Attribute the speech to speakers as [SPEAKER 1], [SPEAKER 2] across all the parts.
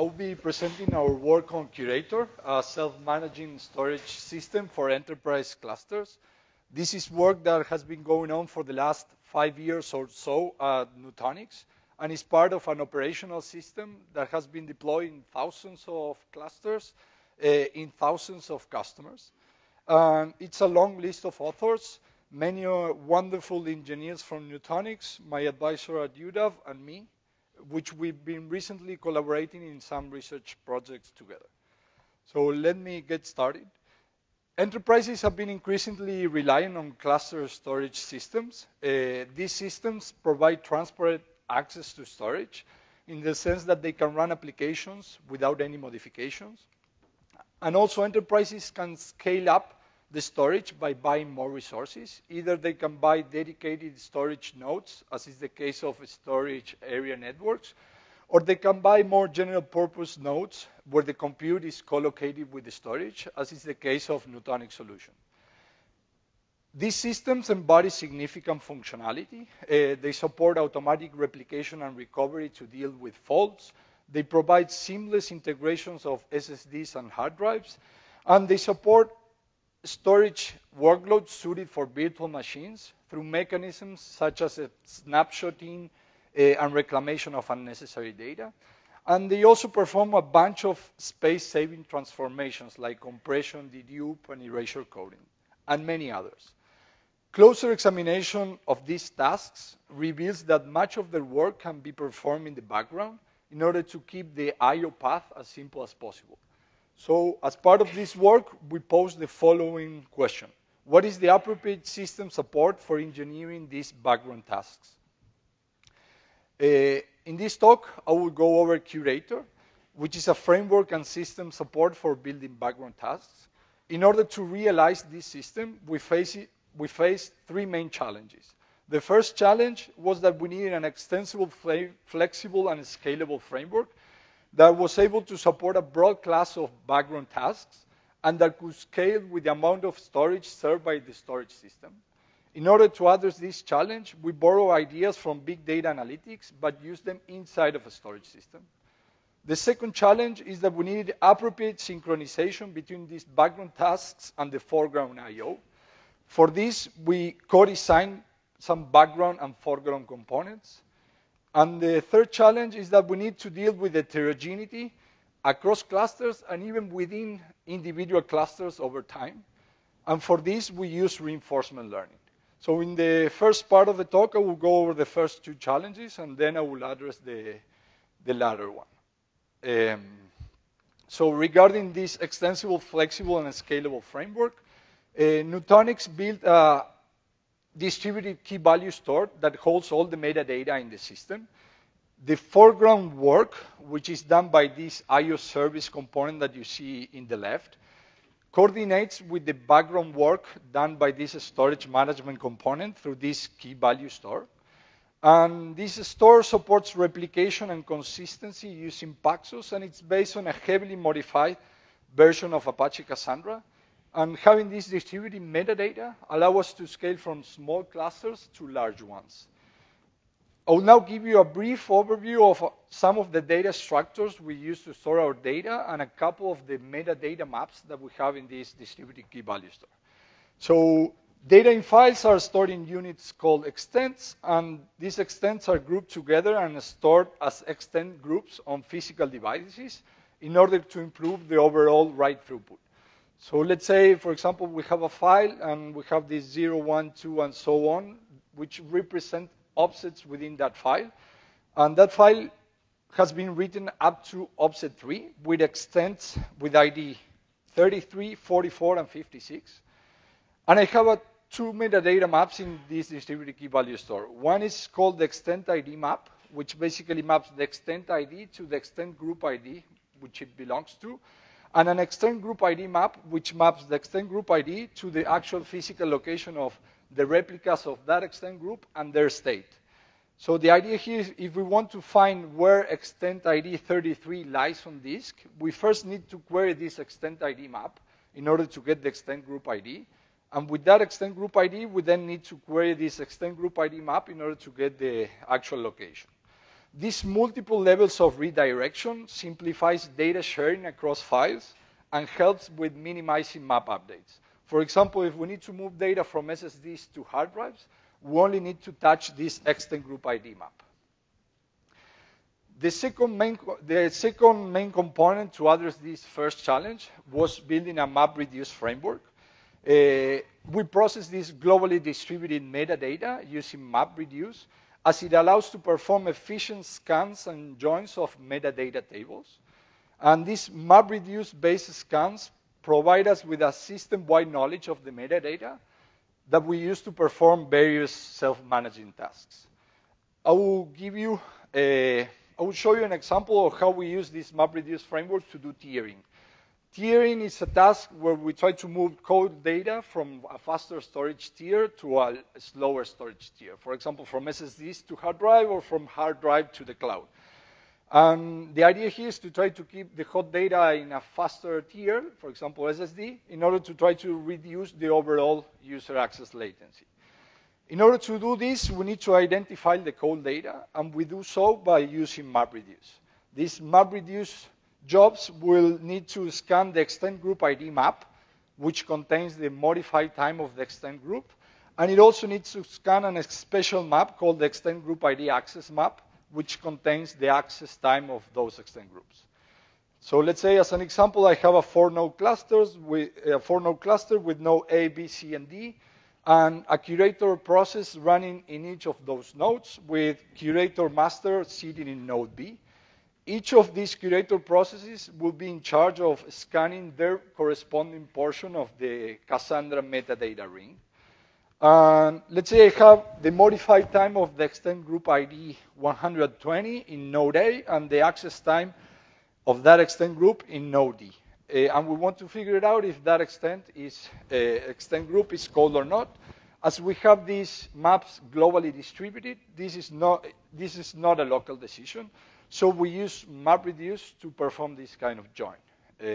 [SPEAKER 1] I'll be presenting our work on Curator, a self-managing storage system for enterprise clusters. This is work that has been going on for the last five years or so at Nutanix, and is part of an operational system that has been deployed in thousands of clusters uh, in thousands of customers. Um, it's a long list of authors, many wonderful engineers from Nutanix, my advisor at UW, and me, which we've been recently collaborating in some research projects together. So let me get started. Enterprises have been increasingly relying on cluster storage systems. Uh, these systems provide transparent access to storage in the sense that they can run applications without any modifications. And also enterprises can scale up the storage by buying more resources. Either they can buy dedicated storage nodes, as is the case of storage area networks, or they can buy more general purpose nodes where the compute is co-located with the storage, as is the case of Nutanix solution. These systems embody significant functionality. Uh, they support automatic replication and recovery to deal with faults. They provide seamless integrations of SSDs and hard drives. And they support storage workloads suited for virtual machines through mechanisms such as snapshotting, uh, and reclamation of unnecessary data. And they also perform a bunch of space-saving transformations like compression, dedupe, and erasure coding, and many others. Closer examination of these tasks reveals that much of their work can be performed in the background in order to keep the I.O. path as simple as possible. So as part of this work, we pose the following question. What is the appropriate system support for engineering these background tasks? Uh, in this talk, I will go over Curator, which is a framework and system support for building background tasks. In order to realize this system, we face, we faced three main challenges. The first challenge was that we needed an extensible, flexible, and scalable framework that was able to support a broad class of background tasks and that could scale with the amount of storage served by the storage system. In order to address this challenge, we borrow ideas from big data analytics, but use them inside of a storage system. The second challenge is that we need appropriate synchronization between these background tasks and the foreground I.O. For this, we co-designed some background and foreground components. And the third challenge is that we need to deal with heterogeneity across clusters and even within individual clusters over time. And for this, we use reinforcement learning. So in the first part of the talk, I will go over the first two challenges, and then I will address the, the latter one. Um, so regarding this extensible, flexible, and scalable framework, uh, Nutanix built a distributed key value store that holds all the metadata in the system. The foreground work, which is done by this IO service component that you see in the left, coordinates with the background work done by this storage management component through this key value store. And this store supports replication and consistency using Paxos, and it's based on a heavily modified version of Apache Cassandra. And having this distributed metadata allow us to scale from small clusters to large ones. I will now give you a brief overview of some of the data structures we use to store our data and a couple of the metadata maps that we have in this distributed key value store. So data in files are stored in units called extents, and these extents are grouped together and stored as extent groups on physical devices in order to improve the overall write throughput. So let's say, for example, we have a file and we have this 0, 1, 2, and so on, which represent offsets within that file. And that file has been written up to offset 3 with extents with ID 33, 44, and 56. And I have a, two metadata maps in this distributed key value store. One is called the extent ID map, which basically maps the extent ID to the extent group ID, which it belongs to, and an extent group ID map, which maps the extent group ID to the actual physical location of the replicas of that extent group and their state. So the idea here is if we want to find where extent ID 33 lies on disk, we first need to query this extent ID map in order to get the extent group ID. And with that extent group ID, we then need to query this extent group ID map in order to get the actual location. These multiple levels of redirection simplifies data sharing across files and helps with minimizing map updates. For example, if we need to move data from SSDs to hard drives, we only need to touch this extent group ID map. The second, main, the second main component to address this first challenge was building a MapReduce framework. Uh, we process this globally distributed metadata using MapReduce as it allows to perform efficient scans and joins of metadata tables. And these MapReduce-based scans provide us with a system-wide knowledge of the metadata that we use to perform various self-managing tasks. I will give you a I will show you an example of how we use this MapReduce framework to do tiering. Tiering is a task where we try to move code data from a faster storage tier to a slower storage tier. For example, from SSDs to hard drive or from hard drive to the cloud. And the idea here is to try to keep the hot data in a faster tier, for example, SSD, in order to try to reduce the overall user access latency. In order to do this, we need to identify the cold data, and we do so by using MapReduce. These MapReduce jobs will need to scan the extent group ID map, which contains the modified time of the extent group, and it also needs to scan a special map called the extent group ID access map, which contains the access time of those extent groups. So let's say, as an example, I have a four-node clusters with a four-node cluster with node A, B, C, and D, and a curator process running in each of those nodes with curator master sitting in node B. Each of these curator processes will be in charge of scanning their corresponding portion of the Cassandra metadata ring. And let's say I have the modified time of the extent group ID 120 in node A and the access time of that extent group in node D. Uh, and we want to figure it out if that extent is uh, extent group is cold or not. As we have these maps globally distributed, this is not this is not a local decision. So we use MapReduce to perform this kind of join. Uh,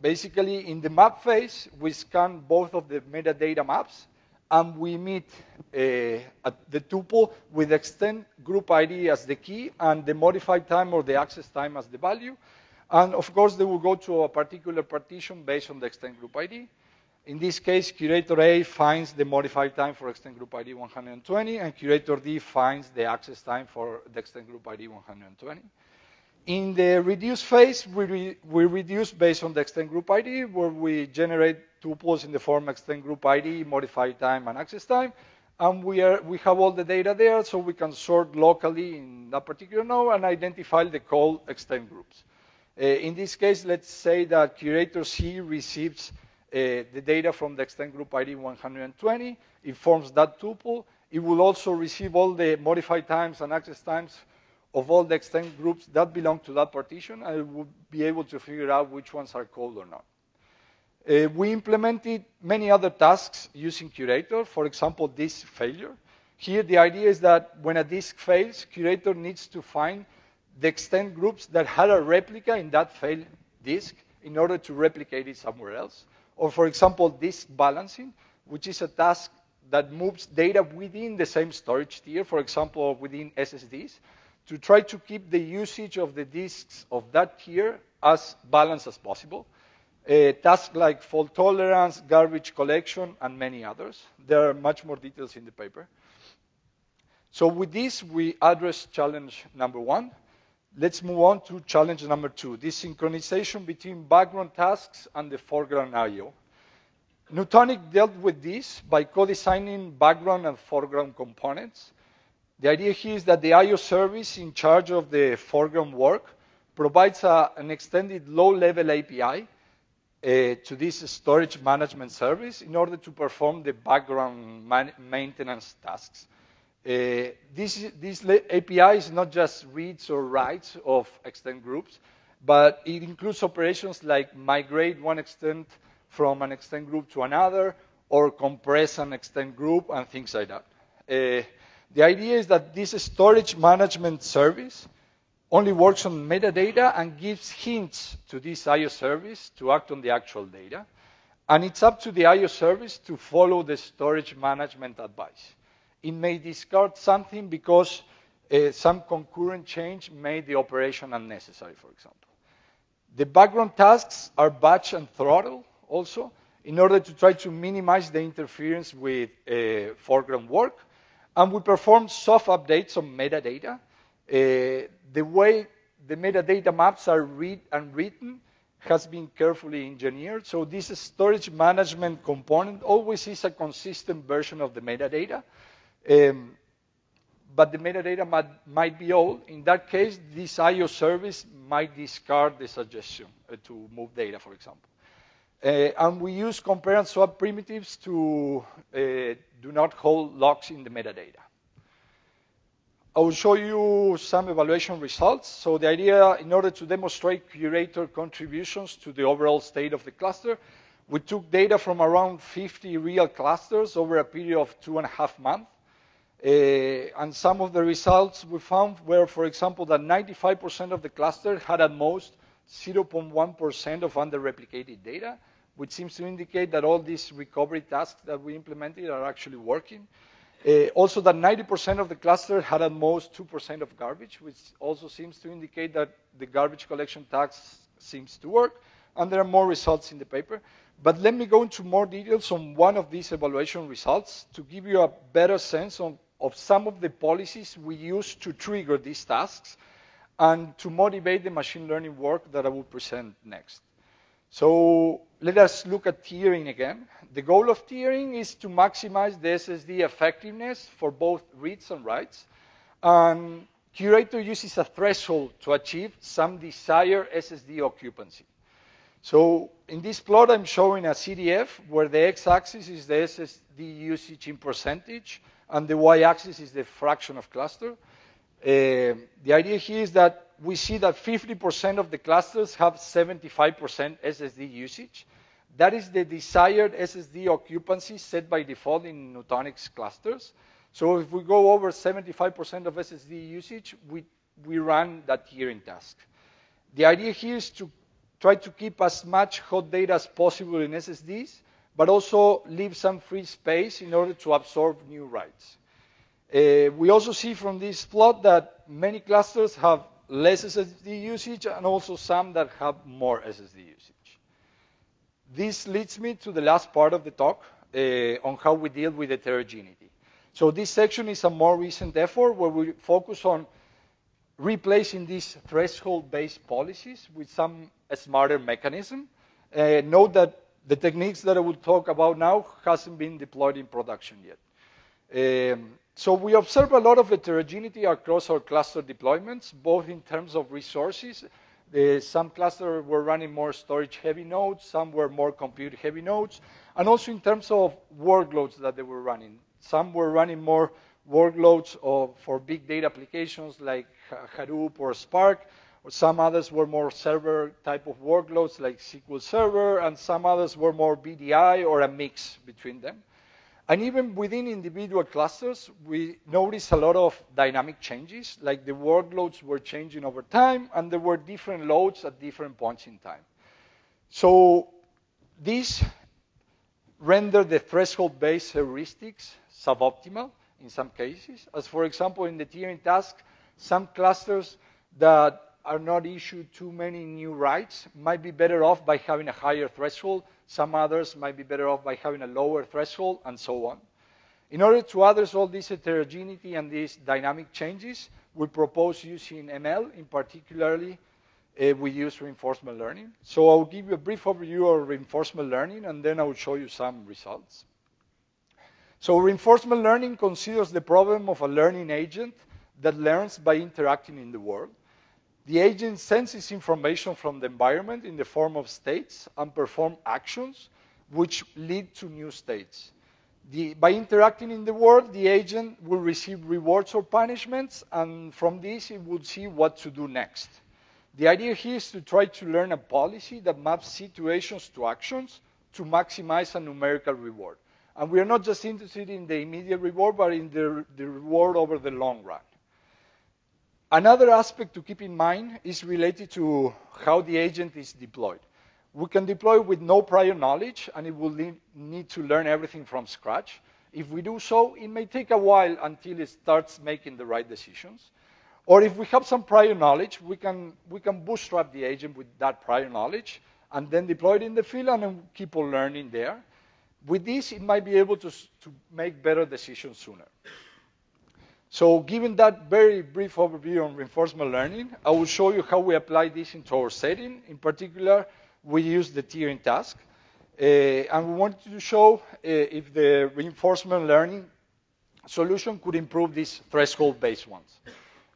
[SPEAKER 1] basically, in the map phase, we scan both of the metadata maps, and we meet uh, the tuple with extent group ID as the key and the modified time or the access time as the value. And of course, they will go to a particular partition based on the extent group ID. In this case, curator A finds the modified time for extent group ID 120, and curator D finds the access time for the extent group ID 120. In the reduce phase, we, re we reduce based on the extent group ID, where we generate tuples in the form extent group ID, modified time, and access time. And we, are, we have all the data there, so we can sort locally in that particular node and identify the call extent groups. Uh, in this case, let's say that curator C receives the data from the extent group ID 120. It forms that tuple. It will also receive all the modified times and access times of all the extent groups that belong to that partition, and it will be able to figure out which ones are cold or not. Uh, we implemented many other tasks using Curator, for example, disk failure. Here, the idea is that when a disk fails, Curator needs to find the extent groups that had a replica in that failed disk in order to replicate it somewhere else. Or, for example, disk balancing, which is a task that moves data within the same storage tier, for example, within SSDs, to try to keep the usage of the disks of that tier as balanced as possible. Uh, tasks like fault tolerance, garbage collection, and many others. There are much more details in the paper. So with this, we address challenge number one, Let's move on to challenge number two, this synchronization between background tasks and the foreground I.O. Nutanix dealt with this by co-designing background and foreground components. The idea here is that the I.O. service in charge of the foreground work provides a, an extended low-level API uh, to this storage management service in order to perform the background man- maintenance tasks. Uh, this, this API is not just reads or writes of extent groups, but it includes operations like migrate one extent from an extent group to another, or compress an extent group, and things like that. Uh, the idea is that this storage management service only works on metadata and gives hints to this IO service to act on the actual data. And it's up to the IO service to follow the storage management advice it may discard something because uh, some concurrent change made the operation unnecessary, for example. The background tasks are batch and throttle also in order to try to minimize the interference with uh, foreground work. And we perform soft updates on metadata. Uh, the way the metadata maps are read and written has been carefully engineered. So this storage management component always is a consistent version of the metadata. Um, but the metadata might, might, be old. In that case, this IO service might discard the suggestion uh, to move data, for example. Uh, and we use compare and swap primitives to uh, do not hold locks in the metadata. I will show you some evaluation results. So the idea, in order to demonstrate curator contributions to the overall state of the cluster, we took data from around 50 real clusters over a period of two and a half months. Uh, and some of the results we found were, for example, that 95% of the cluster had at most 0.1% of under-replicated data, which seems to indicate that all these recovery tasks that we implemented are actually working. Uh, also, that 90% of the cluster had at most 2% of garbage, which also seems to indicate that the garbage collection task seems to work. And there are more results in the paper. But let me go into more details on one of these evaluation results to give you a better sense of of some of the policies we use to trigger these tasks and to motivate the machine learning work that I will present next. So let us look at tiering again. The goal of tiering is to maximize the SSD effectiveness for both reads and writes. And Curator uses a threshold to achieve some desired SSD occupancy. So in this plot, I'm showing a CDF where the x-axis is the SSD usage in percentage, and the y-axis is the fraction of cluster. Uh, the idea here is that we see that 50% of the clusters have 75% SSD usage. That is the desired SSD occupancy set by default in Nutanix clusters. So if we go over 75% of SSD usage, we, we run that tiering task. The idea here is to try to keep as much hot data as possible in SSDs but also leave some free space in order to absorb new writes. Uh, we also see from this plot that many clusters have less SSD usage and also some that have more SSD usage. This leads me to the last part of the talk uh, on how we deal with heterogeneity. So this section is a more recent effort where we focus on replacing these threshold-based policies with some smarter mechanism. Uh, note that the techniques that I will talk about now hasn't been deployed in production yet. Um, so we observe a lot of heterogeneity across our cluster deployments, both in terms of resources. Uh, some clusters were running more storage-heavy nodes, some were more compute-heavy nodes, and also in terms of workloads that they were running. Some were running more workloads of, for big data applications like Hadoop or Spark, some others were more server type of workloads like SQL Server, and some others were more VDI or a mix between them. And even within individual clusters, we noticed a lot of dynamic changes, like the workloads were changing over time, and there were different loads at different points in time. So this rendered the threshold-based heuristics suboptimal in some cases, as for example, in the tiering task, some clusters that are not issued too many new writes might be better off by having a higher threshold. Some others might be better off by having a lower threshold, and so on. In order to address all this heterogeneity and these dynamic changes, we propose using ML, in particularly uh, we use reinforcement learning. So I'll give you a brief overview of reinforcement learning, and then I will show you some results. So reinforcement learning considers the problem of a learning agent that learns by interacting in the world. The agent senses information from the environment in the form of states and perform actions which lead to new states. The, by interacting in the world, the agent will receive rewards or punishments, and from this, it will see what to do next. The idea here is to try to learn a policy that maps situations to actions to maximize a numerical reward. And we are not just interested in the immediate reward, but in the, the reward over the long run. Another aspect to keep in mind is related to how the agent is deployed. We can deploy with no prior knowledge, and it will need to learn everything from scratch. If we do so, it may take a while until it starts making the right decisions. Or if we have some prior knowledge, we can, we can bootstrap the agent with that prior knowledge and then deploy it in the field and keep on learning there. With this, it might be able to, to make better decisions sooner. So given that very brief overview on reinforcement learning, I will show you how we apply this into our setting. In particular, we use the tiering task. Uh, and we wanted to show uh, if the reinforcement learning solution could improve these threshold-based ones.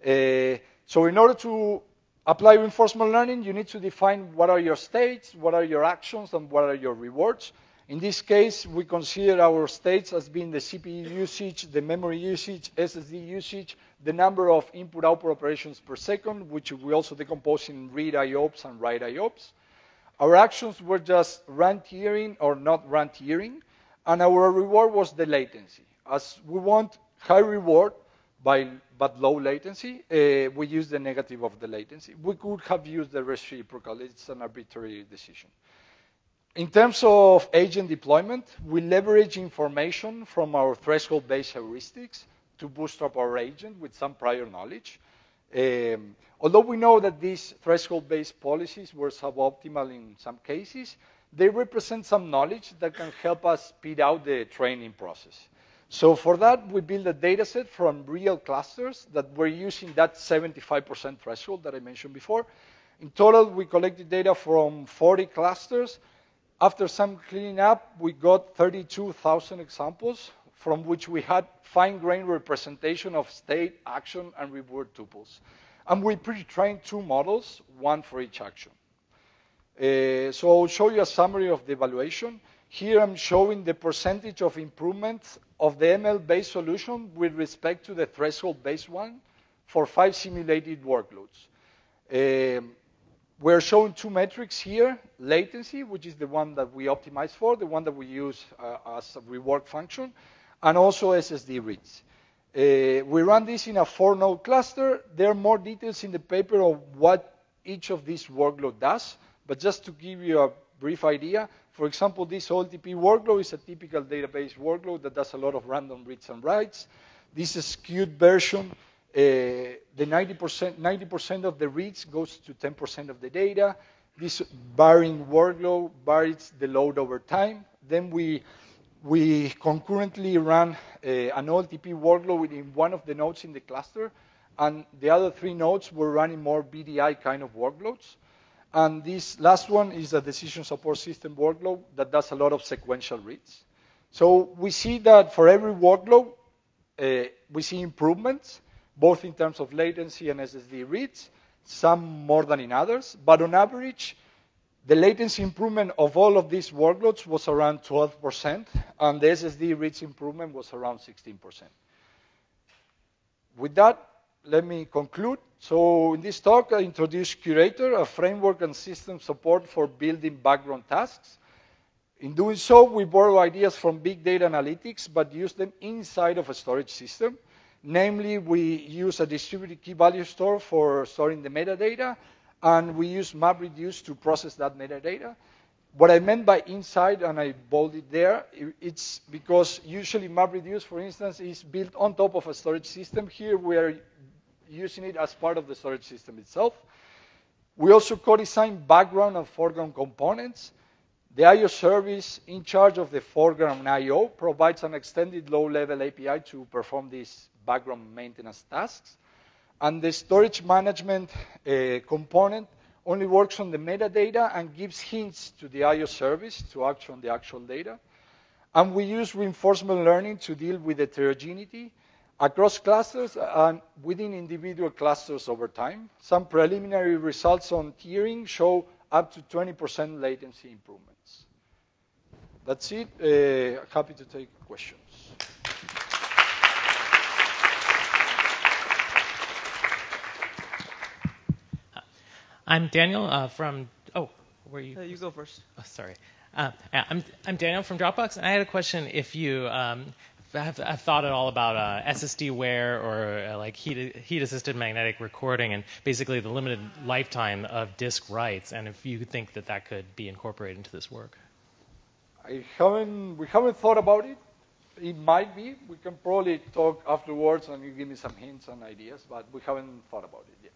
[SPEAKER 1] Uh, so in order to apply reinforcement learning, you need to define what are your states, what are your actions, and what are your rewards. In this case, we consider our states as being the CPU usage, the memory usage, SSD usage, the number of input-output operations per second, which we also decompose in read IOPS and write IOPS. Our actions were just run tiering or not run tiering, and our reward was the latency. As we want high reward by, but low latency, uh, we use the negative of the latency. We could have used the reciprocal. It's an arbitrary decision. In terms of agent deployment, we leverage information from our threshold-based heuristics to bootstrap our agent with some prior knowledge. Um, although we know that these threshold-based policies were suboptimal in some cases, they represent some knowledge that can help us speed out the training process. So for that, we built a dataset from real clusters that were using that 75% threshold that I mentioned before. In total, we collected data from 40 clusters after some cleaning up, we got 32,000 examples from which we had fine-grained representation of state, action, and reward tuples. And we pre-trained two models, one for each action. Uh, so I'll show you a summary of the evaluation. Here I'm showing the percentage of improvement of the ML-based solution with respect to the threshold-based one for five simulated workloads. Um, we're showing two metrics here, latency, which is the one that we optimize for, the one that we use uh, as a reward function, and also SSD reads. Uh, we run this in a four-node cluster. There are more details in the paper of what each of these workload does, but just to give you a brief idea, for example, this OLTP workload is a typical database workload that does a lot of random reads and writes. This is skewed version the 90%, 90% of the reads goes to 10% of the data. This varying workload varies the load over time. Then we, we concurrently run uh, an OLTP workload in one of the nodes in the cluster, and the other three nodes were running more VDI kind of workloads. And this last one is a decision support system workload that does a lot of sequential reads. So we see that for every workload, uh, we see improvements both in terms of latency and SSD reads, some more than in others. But on average, the latency improvement of all of these workloads was around 12%, and the SSD reads improvement was around 16%. With that, let me conclude. So in this talk, I introduced Curator, a framework and system support for building background tasks. In doing so, we borrow ideas from big data analytics, but use them inside of a storage system. Namely, we use a distributed key value store for storing the metadata, and we use MapReduce to process that metadata. What I meant by inside, and I bolded there, it's because usually MapReduce, for instance, is built on top of a storage system. Here we are using it as part of the storage system itself. We also co-design background and foreground components. The IO service in charge of the foreground IO provides an extended low-level API to perform these background maintenance tasks. And the storage management uh, component only works on the metadata and gives hints to the IO service to act on the actual data. And we use reinforcement learning to deal with heterogeneity across clusters and within individual clusters over time. Some preliminary results on tiering show up to 20% latency improvements. That's it. Uh, happy to take questions.
[SPEAKER 2] I'm Daniel uh, from. Oh, where you?
[SPEAKER 3] Uh, you go first.
[SPEAKER 2] Oh, sorry. Uh, I'm I'm Daniel from Dropbox, and I had a question. If you um, have, have, thought at all about uh, SSD wear or uh, like heat heat assisted magnetic recording, and basically the limited lifetime of disk writes, and if you think that that could be incorporated into this work.
[SPEAKER 1] I haven't we haven't thought about it. it might be. We can probably talk afterwards and you give me some hints and ideas, but we haven't thought about it yet.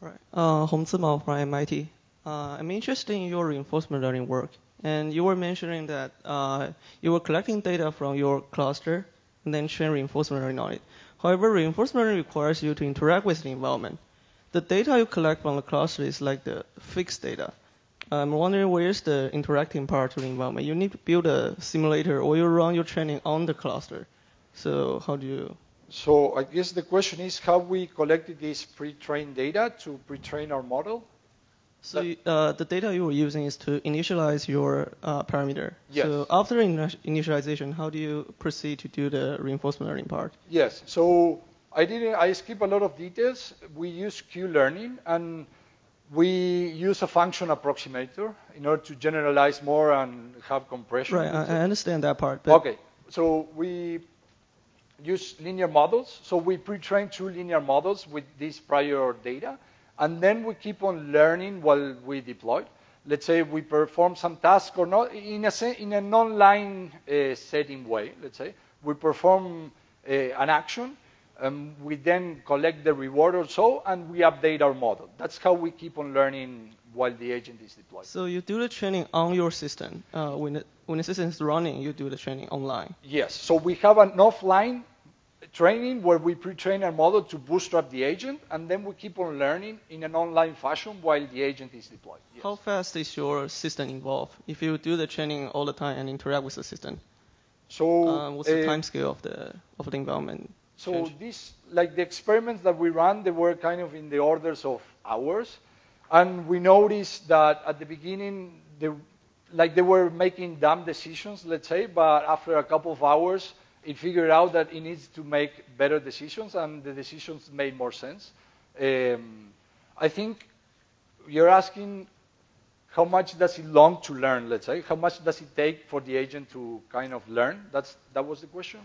[SPEAKER 3] Right. Uh, Hongzi Mao from MIT. Uh, I'm interested in your reinforcement learning work. And you were mentioning that uh, you were collecting data from your cluster and then train reinforcement learning on it. However, reinforcement learning requires you to interact with the environment. The data you collect from the cluster is like the fixed data. I'm wondering where's the interacting part to the environment. You need to build a simulator or you run your training on the cluster. So how do you?
[SPEAKER 1] So I guess the question is how we collected this pre-trained data to pre-train our model.
[SPEAKER 3] So uh, the data you were using is to initialize your uh, parameter.
[SPEAKER 1] Yes.
[SPEAKER 3] So after in initialization, how do you proceed to do the reinforcement learning part?
[SPEAKER 1] Yes. So I didn't. I skip a lot of details. We use Q-learning and we use a function approximator in order to generalize more and have compression.
[SPEAKER 3] Right. I, I understand that part.
[SPEAKER 1] okay. So we use linear models. So we pre-train two linear models with this prior data and then we keep on learning while we deploy. Let's say we perform some task or not in a in an online uh, setting way. Let's say we perform uh, an action, and we then collect the reward or so, and we update our model. That's how we keep on learning while the agent is deployed.
[SPEAKER 3] So you do the training on your system. Uh, when the, when the system is running, you do the training online.
[SPEAKER 1] Yes. So we have an offline training where we pre-train our model to bootstrap the agent, and then we keep on learning in an online fashion while the agent is deployed.
[SPEAKER 3] Yes. How fast is your system involved if you do the training all the time and interact with the system?
[SPEAKER 1] So
[SPEAKER 3] um, what's the uh, time scale of the of the environment?
[SPEAKER 1] So
[SPEAKER 3] change?
[SPEAKER 1] this, like the experiments that we ran, they were kind of in the orders of hours, and we noticed that at the beginning, they, like they were making dumb decisions, let's say, but after a couple of hours, it figured out that it needs to make better decisions, and the decisions made more sense. Um, I think you're asking how much does it long to learn, let's say? How much does it take for the agent to kind of learn? That's, that was the question?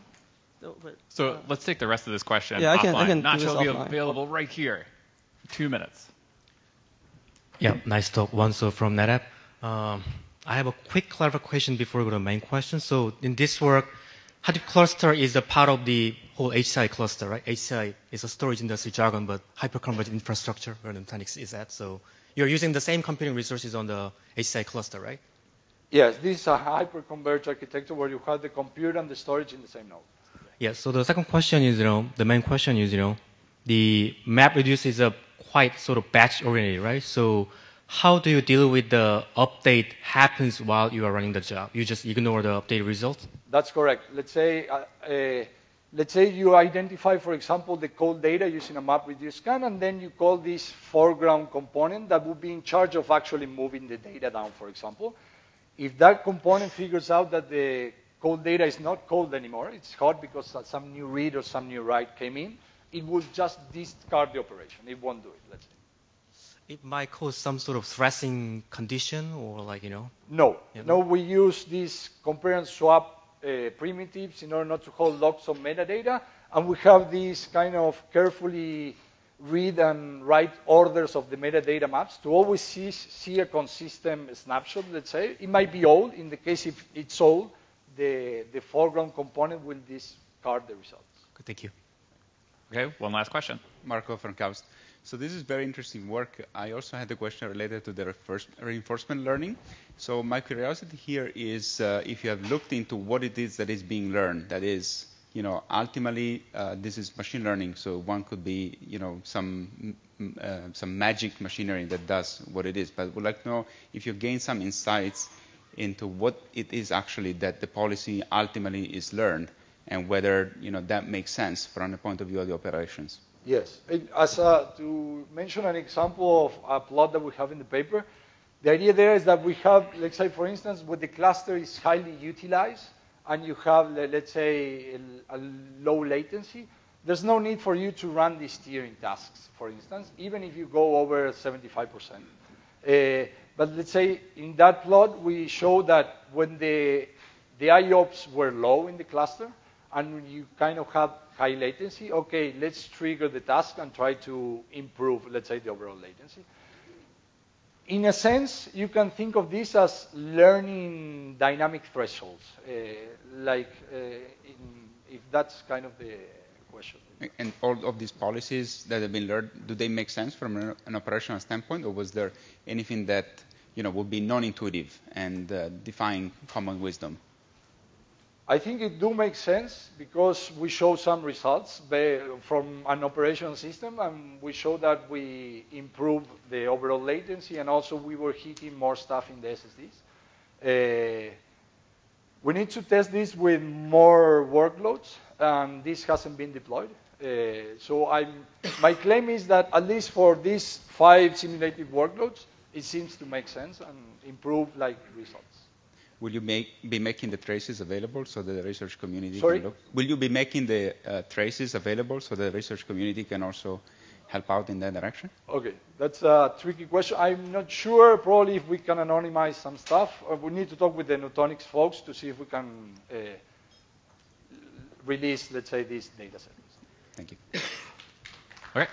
[SPEAKER 4] No, but, so uh, let's take the rest of this question
[SPEAKER 3] yeah,
[SPEAKER 4] offline.
[SPEAKER 3] I can, I can
[SPEAKER 4] Nacho will be
[SPEAKER 3] offline.
[SPEAKER 4] available right here. Two minutes.
[SPEAKER 5] Yeah, nice talk. One so from NetApp. Um, I have a quick clarification before we go to the main question. So in this work, Hadoop cluster is a part of the whole HCI cluster, right? HCI is a storage industry jargon, but hyperconverged infrastructure where Nutanix is at. So you're using the same computing resources on the HCI cluster, right?
[SPEAKER 1] Yes, this is a hyperconverged architecture where you have the compute and the storage in the same node.
[SPEAKER 5] Yeah, so the second question is, you know, the main question is, you know, the MapReduce is a quite sort of batch oriented, right? So how do you deal with the update happens while you are running the job? You just ignore the update results?
[SPEAKER 1] That's correct. Let's say, uh, uh, let's say you identify, for example, the cold data using a MapReduce scan, and then you call this foreground component that would be in charge of actually moving the data down, for example. If that component figures out that the cold data is not cold anymore, it's hot because some new read or some new write came in, it will just discard the operation. It won't do it, let's say
[SPEAKER 5] it might cause some sort of stressing condition or like, you know?
[SPEAKER 1] No. You know? No, we use these compare and swap uh, primitives in order not to hold lots of metadata. And we have these kind of carefully read and write orders of the metadata maps to always see, see a consistent snapshot, let's say. It might be old. In the case if it's old, the, the foreground component will discard the results.
[SPEAKER 5] Good, thank you.
[SPEAKER 4] Okay, one last question.
[SPEAKER 6] Marco from KAUST. So this is very interesting work. I also had a question related to the reinforcement learning. So my curiosity here is uh, if you have looked into what it is that is being learned. That is, you know, ultimately uh, this is machine learning. So one could be, you know, some uh, some magic machinery that does what it is. But would like to know if you gain some insights into what it is actually that the policy ultimately is learned and whether you know that makes sense from the point of view of the operations.
[SPEAKER 1] Yes. As a, to mention an example of a plot that we have in the paper, the idea there is that we have, let's say, for instance, when the cluster is highly utilized and you have, let's say, a, low latency, there's no need for you to run these tiering tasks, for instance, even if you go over 75%. Uh, but let's say in that plot, we show that when the, the IOPS were low in the cluster, and you kind of have high latency, okay, let's trigger the task and try to improve, let's say, the overall latency. In a sense, you can think of this as learning dynamic thresholds, uh, like uh, in, if that's kind of the question.
[SPEAKER 6] And all of these policies that have been learned, do they make sense from an, an operational standpoint, or was there anything that you know would be non-intuitive and uh, defying common wisdom?
[SPEAKER 1] I think it do make sense because we show some results from an operational system, and we show that we improve the overall latency, and also we were hitting more stuff in the SSDs. Uh, we need to test this with more workloads, and this hasn't been deployed. Uh, so I'm, my claim is that at least for these five simulated workloads, it seems to make sense and improve like results.
[SPEAKER 6] Will you make, be making the traces available so that the research community
[SPEAKER 1] Sorry?
[SPEAKER 6] can look? Will you be making the uh, traces available so that the research community can also help out in that direction?
[SPEAKER 1] Okay, that's a tricky question. I'm not sure. Probably if we can anonymize some stuff, uh, we need to talk with the Nutanix folks to see if we can uh, release, let's say, these data set.
[SPEAKER 6] Thank you.
[SPEAKER 4] Okay.